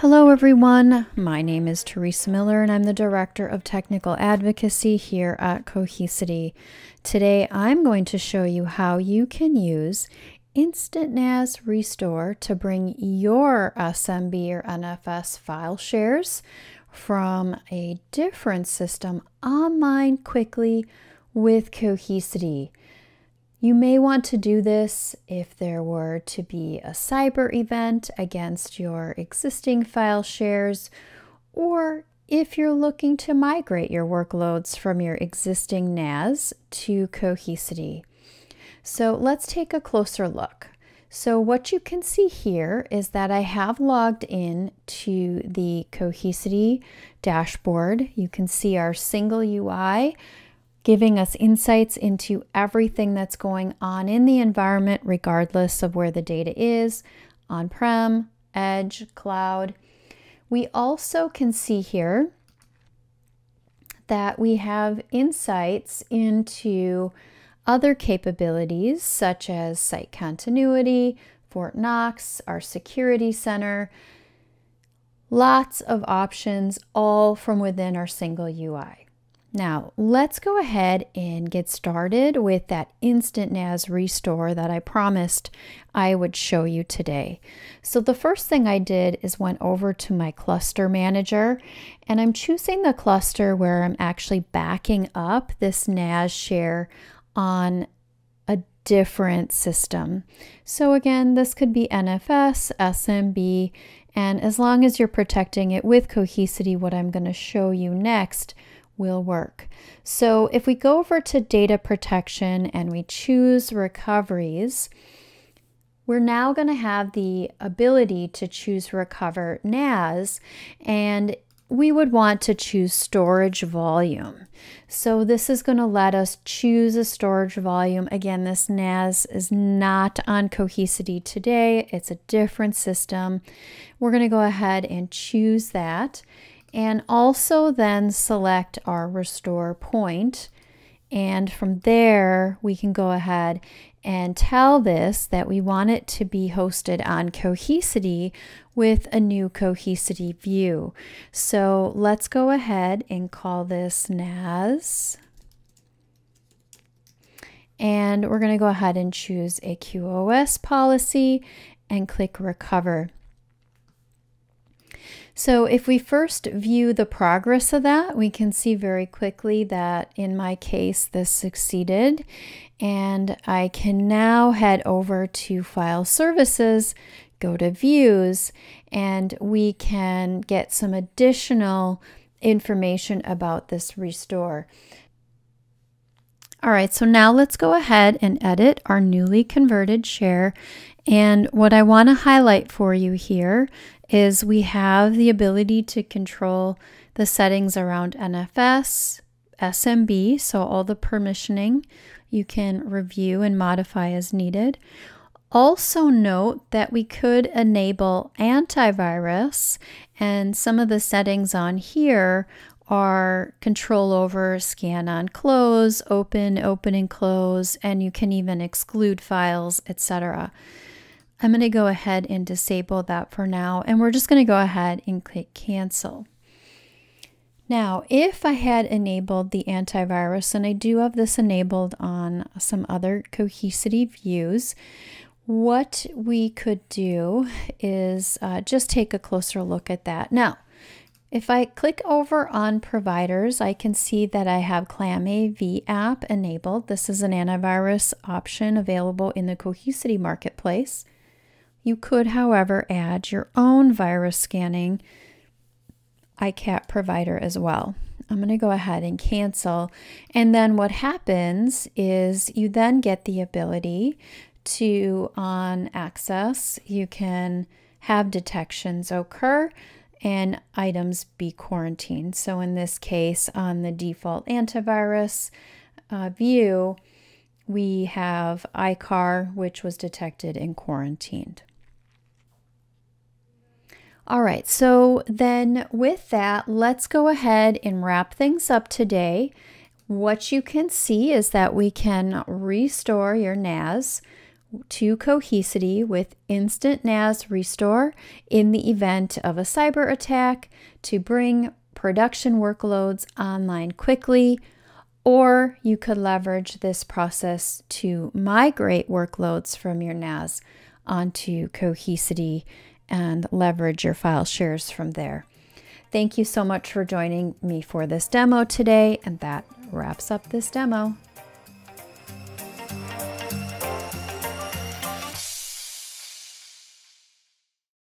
Hello, everyone. My name is Theresa Miller, and I'm the Director of Technical Advocacy here at Cohesity. Today, I'm going to show you how you can use Instant NAS Restore to bring your SMB or NFS file shares from a different system online quickly with Cohesity. You may want to do this if there were to be a cyber event against your existing file shares, or if you're looking to migrate your workloads from your existing NAS to Cohesity. So let's take a closer look. So what you can see here is that I have logged in to the Cohesity dashboard. You can see our single UI giving us insights into everything that's going on in the environment, regardless of where the data is on prem, edge, cloud. We also can see here that we have insights into other capabilities such as site continuity, Fort Knox, our security center, lots of options all from within our single UI. Now, let's go ahead and get started with that instant NAS restore that I promised I would show you today. So the first thing I did is went over to my cluster manager and I'm choosing the cluster where I'm actually backing up this NAS share on a different system. So again, this could be NFS, SMB, and as long as you're protecting it with Cohesity, what I'm going to show you next will work. So if we go over to data protection and we choose recoveries, we're now going to have the ability to choose recover NAS and we would want to choose storage volume. So this is going to let us choose a storage volume. Again, this NAS is not on Cohesity today. It's a different system. We're going to go ahead and choose that and also then select our restore point. And from there, we can go ahead and tell this that we want it to be hosted on Cohesity with a new Cohesity view. So let's go ahead and call this NAS. And we're going to go ahead and choose a QoS policy and click Recover. So if we first view the progress of that, we can see very quickly that in my case, this succeeded. And I can now head over to File Services, go to Views, and we can get some additional information about this restore. All right, so now let's go ahead and edit our newly converted share. And what I want to highlight for you here is we have the ability to control the settings around NFS, SMB, so all the permissioning you can review and modify as needed. Also, note that we could enable antivirus, and some of the settings on here are control over scan on close, open, open and close, and you can even exclude files, etc. I'm going to go ahead and disable that for now, and we're just going to go ahead and click cancel. Now, if I had enabled the antivirus, and I do have this enabled on some other Cohesity views, what we could do is uh, just take a closer look at that. Now, if I click over on providers, I can see that I have ClamAV app enabled. This is an antivirus option available in the Cohesity marketplace. You could, however, add your own virus scanning ICAP provider as well. I'm going to go ahead and cancel. And then what happens is you then get the ability to, on access, you can have detections occur and items be quarantined. So in this case, on the default antivirus uh, view, we have EICAR, which was detected and quarantined. All right, so then with that, let's go ahead and wrap things up today. What you can see is that we can restore your NAS to Cohesity with Instant NAS Restore in the event of a cyber attack to bring production workloads online quickly, or you could leverage this process to migrate workloads from your NAS onto Cohesity and leverage your file shares from there. Thank you so much for joining me for this demo today, and that wraps up this demo.